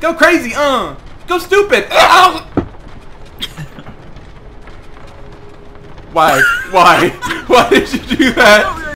Go crazy, uh! Go stupid! Why? Why? Why did you do that?